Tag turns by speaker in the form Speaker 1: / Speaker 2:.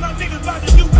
Speaker 1: my niggas about to do